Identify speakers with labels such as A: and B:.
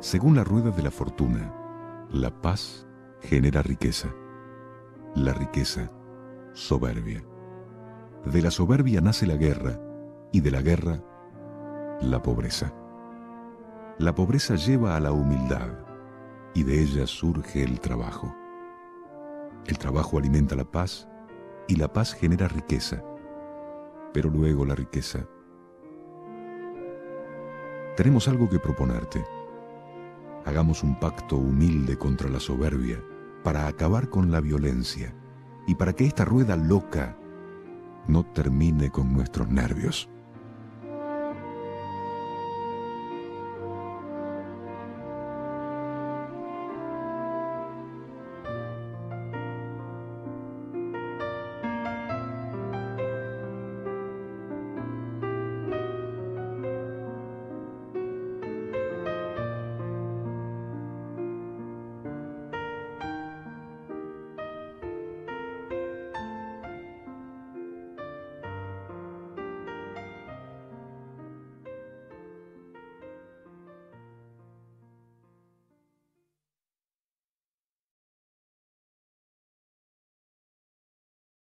A: Según la rueda de la fortuna, la paz genera riqueza. La riqueza, soberbia. De la soberbia nace la guerra y de la guerra, la pobreza. La pobreza lleva a la humildad y de ella surge el trabajo. El trabajo alimenta la paz y la paz genera riqueza, pero luego la riqueza. Tenemos algo que proponerte. Hagamos un pacto humilde contra la soberbia para acabar con la violencia y para que esta rueda loca no termine con nuestros nervios.